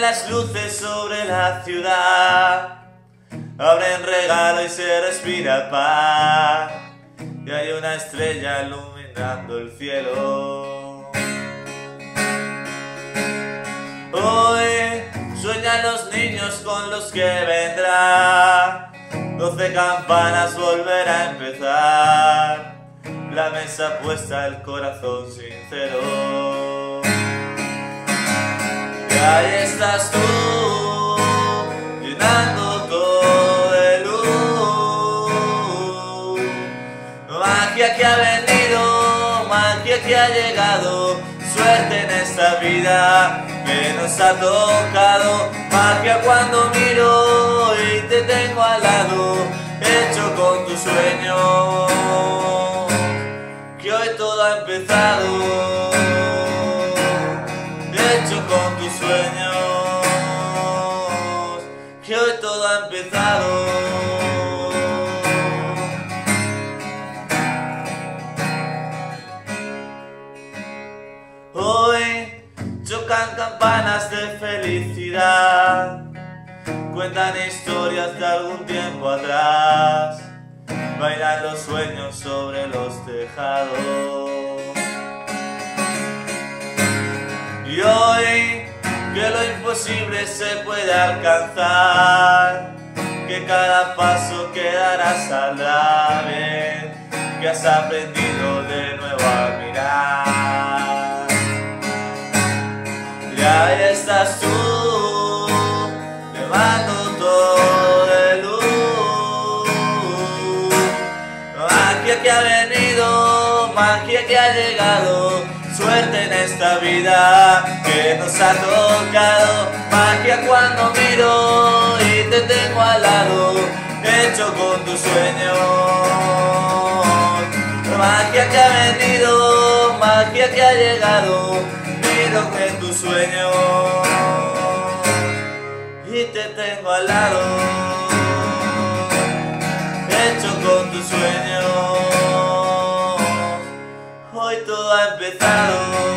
las luces sobre la ciudad abren regalo y se respira paz. Y hay una estrella iluminando el cielo. Hoy sueñan los niños con los que vendrá. Doce campanas volverá a empezar. La mesa puesta, el corazón sincero. Ahí estás tú, llenando todo de luz. Magia que ha venido, magia que ha llegado, suerte en esta vida que nos ha tocado. Magia cuando miro y te tengo al lado, hecho con tu sueño. Que hoy todo ha empezado hecho con tus sueños, que hoy todo ha empezado. Hoy chocan campanas de felicidad, cuentan historias de algún tiempo atrás, bailan los sueños sobre los tejados. Imposible se puede alcanzar, que cada paso que darás saldrá que has aprendido de nuevo a mirar. Y ahí estás tú, llevando todo de luz. Magia que ha venido, magia que ha llegado, suerte en esta vida que nos ha tocado. Magia cuando miro y te tengo al lado, hecho con tus sueños. Magia que ha venido, magia que ha llegado, miro en tus sueños y te tengo al lado, little empezado.